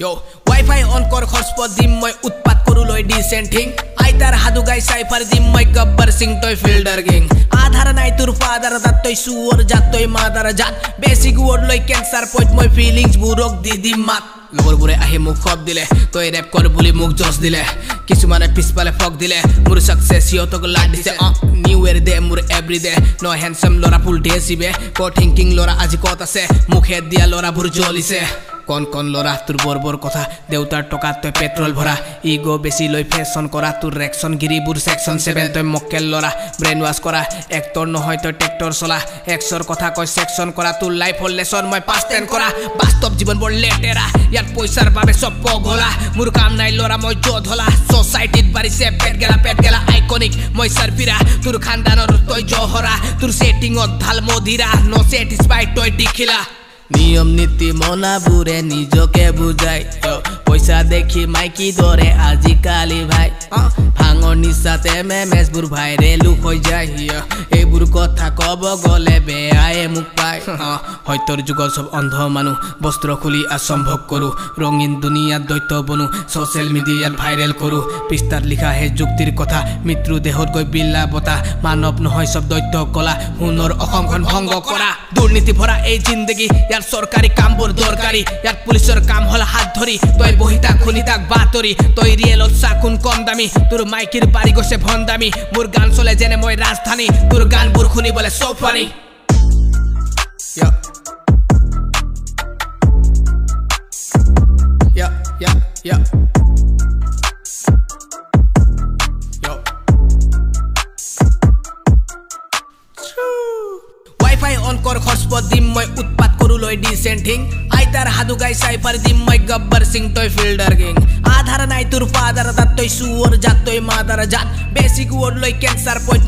Wifi on কৰ hotspot দিম মই উৎপাত কৰো লৈ ডিচেণ্টিং আইতাৰ সাধু গাই চাইফাৰ দিম মই গব্বৰ সিং তই ফিল্ডাৰ গেং আধাৰ নাই তোৰ ফাদাৰ তাত তই চুৱৰ জাত তই মাদাৰ জাত বেছিক ৱৰ্ড লৈ কেঞ্চাৰ পইণ্ট মই ফিলিংছবোৰক দি দিম মাত লগৰবোৰে আহি মোক খব দিলে তই ৰেপ কৰ বুলি মোক জজ দিলে কিছুমানে পিছফালে ফক দিলে মোৰ চাকচেছ সিহঁতক লাট দিছে অঁ নিউ ইয়েৰ দে মোৰ এভৰি ডে ন হেণ্ডচাম ল'ৰা ফুল ডে চিবে ক থিংকিং ল'ৰা আজি ক'ত আছে মুখে দিয়া ল'ৰাবোৰ জ্বলিছে কণ কণ ল'ৰা তোৰ বৰ বৰ কথা দেউতাৰ টকাত তই পেট্ৰল ভৰা। ইগ' বেছি লৈ ফেশ্বন কৰা তোৰ ৰেকশ্যন গিৰিবোৰ ছেকশ্যন ছেভেন তই মক্কেল ল'ৰা ব্ৰেইন ৱাছ কৰা। এক্টৰ নহয় তই ট্ৰেক্টৰ চলা। এক্সৰ কথা কয় ছেকশ্যন কৰা তোৰ লাইফৰ লেচন মই পাছ টেন কৰা। বাস্তৱ জীৱন বৰ লেতেৰা ইয়াত পইচাৰ বাবে চব পগলা। মোৰ কাম নাই ল'ৰা মই য'ত হলা। ছ'চাইটিত বাঢ়িছে পেট গেলা পেট গেলা আইকনিক মই চাৰ্ফিৰা তোৰ খানদানৰ তই জহৰা। তোৰ ছেটিঙত ঢাল মধিৰা ন ছেটিছফাইড তই দেখিলা। নিয়ম নীতি মনাবোৰে নিজকে বুজাই পইচা দেখি মাইকী দৰে আজিকালি ভাই। ভাঙৰ নিচাতে মেমেজবোৰ ভাইৰেলো হৈ যায়। এইবোৰ কথা ক'ব গ'লে বেয়াই মোক পায়। সত্যৰ যুগৰ চব অন্ধ মানুহ বস্ত্ৰ খুলি অসম্ভৱ কৰোঁ। ৰঙীন দুনিয়াত দৈত্য বনো ছ'চিয়েল মিডিয়াত ভাইৰেল কৰোঁ। পৃষ্ঠাত লিখা সেই যুক্তিৰ কথা মৃত্যু দেহত গৈ বিলা বতাহ মানৱ নহয় চব দৈত্য কলা সোণৰ অসমখন ভংগ কৰা। দুৰ্নীতি ভৰা এই জিন্দগী ইয়াৰ চৰকাৰী কামবোৰ দৰকাৰী। ইয়াত পুলিচৰ কাম হ'ল হাত ধৰি তই বহি তাক শুনি তাক বাতৰি তই ৰিয়েলত চা কোন কম দামী তোৰ মাইকীৰ বাৰী গৈছে ভণ্ডামী। মোৰ গান চলে যেনে মই ৰাজধানী। তোৰ গানবোৰ শুনিবলৈ চব পাৰি Yeah, yeah, yeah. Yo. Wifi on কৰ হটস্পট দিম মই উৎপাত কৰো লৈ ডিচেণ্টিং আইতাৰ সাধু গাই চাইফাৰ দিম মই গব্বৰ সিং তই ফিল্ডাৰ গেং আধাৰ নাই তোৰ ফাদাৰ তাত তই চুৱৰ জাত তই মাদাৰ জাত বেছিক ৱৰ্ড লৈ কেঞ্চাৰ পইণ্ট